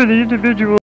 to the individual